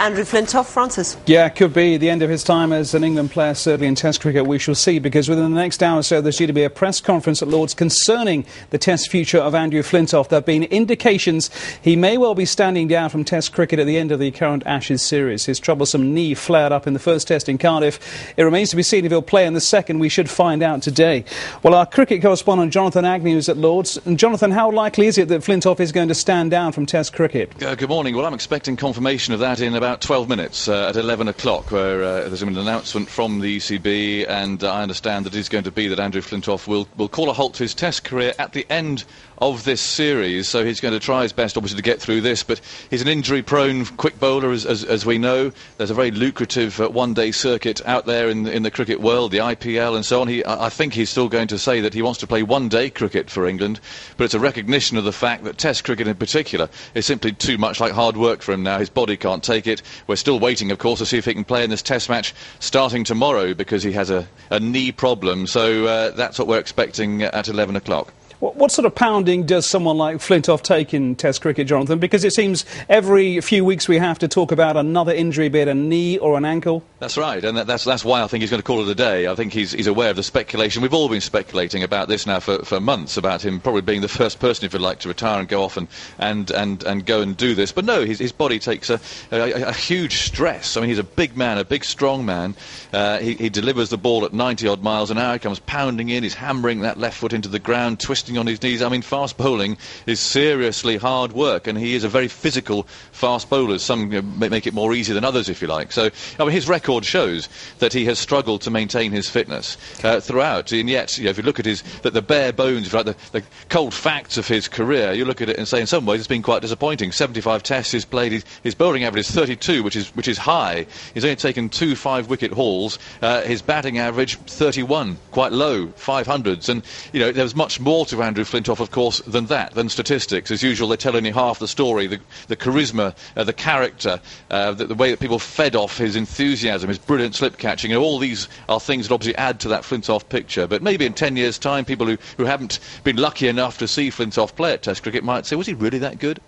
Andrew Flintoff, Francis. Yeah, could be the end of his time as an England player, certainly in Test cricket. We shall see, because within the next hour or so, there's due to be a press conference at Lord's concerning the Test future of Andrew Flintoff. There have been indications he may well be standing down from Test cricket at the end of the current Ashes series. His troublesome knee flared up in the first Test in Cardiff. It remains to be seen if he'll play in the second. We should find out today. Well, our cricket correspondent Jonathan Agnew is at Lord's. And Jonathan, how likely is it that Flintoff is going to stand down from Test cricket? Uh, good morning. Well, I'm expecting confirmation of that in about 12 minutes uh, at 11 o'clock, where uh, there's an announcement from the ECB, and uh, I understand that it is going to be that Andrew Flintoff will, will call a halt to his Test career at the end of this series. So he's going to try his best, obviously, to get through this. But he's an injury-prone quick bowler, as, as, as, we know. There's a very lucrative uh, one-day circuit out there in, in the cricket world, the IPL and so on. He, I think he's still going to say that he wants to play one-day cricket for England, but it's a recognition of the fact that Test cricket in particular is simply too much like hard work for him now. His body can't take it. We're still waiting, of course, to see if he can play in this Test match starting tomorrow because he has a, a knee problem. So uh, that's what we're expecting at 11 o'clock. What, sort of pounding does someone like Flintoff take in Test cricket, Jonathan? Because it seems every few weeks we have to talk about another injury, be it a knee or an ankle. That's right, and that, that's, that's why I think he's going to call it a day. I think he's, he's aware of the speculation. We've all been speculating about this now for, for months, about him probably being the first person, if you like, to retire and go off and, and, and, and go and do this. But no, his, his body takes a, a, a huge stress. I mean, he's a big man, a big, strong man. Uh, he, he delivers the ball at 90 odd miles an hour. He comes pounding in, he's hammering that left foot into the ground, twisting on his knees. I mean, fast bowling is seriously hard work, and he is a very physical fast bowler. Some you know, make it more easy than others, if you like. So, I mean, his record shows that he has struggled to maintain his fitness uh, throughout. And yet, you know, if you look at his the, the bare bones, like the, the, cold facts of his career, you look at it and say, in some ways, it's been quite disappointing. 75 tests he's played. His, his bowling average is 32, which is which is high. He's only taken two five-wicket hauls. Uh, his batting average 31, quite low, 500s. And you know, there was much more to Andrew Flintoff, of course, than that, than statistics. As usual, they tell only half the story, the, the charisma, uh, the character, uh, the, the, way that people fed off his enthusiasm, his brilliant slip catching. All these are things that obviously add to that Flintoff picture. But maybe in 10 years' time, people who, who haven't been lucky enough to see Flintoff play at Test cricket might say, was he really that good?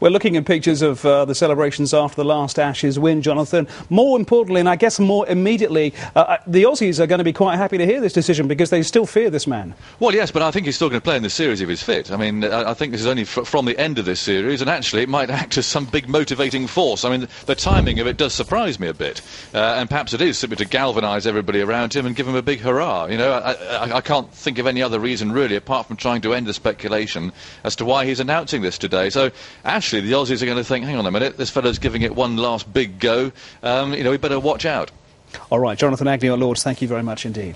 We're looking at pictures of uh, the celebrations after the last Ashes win, Jonathan. More importantly, and I guess more immediately, uh, uh, the Aussies are going to be quite happy to hear this decision because they still fear this man. Well, yes, but I think he's still going to play in the series if he's fit. I mean, I, I think this is only from the end of this series, and actually it might act as some big motivating force. I mean, the timing of it does surprise me a bit, uh, and perhaps it is simply to galvanise everybody around him and give him a big hurrah. You know, I, I, I can't think of any other reason really, apart from trying to end the speculation as to why he's announcing this today. So, the Aussies are going to think, hang on a minute, this fellow's giving it one last big go. Um, you know, we better watch out. All right, Jonathan Agnew Lord's, thank you very much indeed.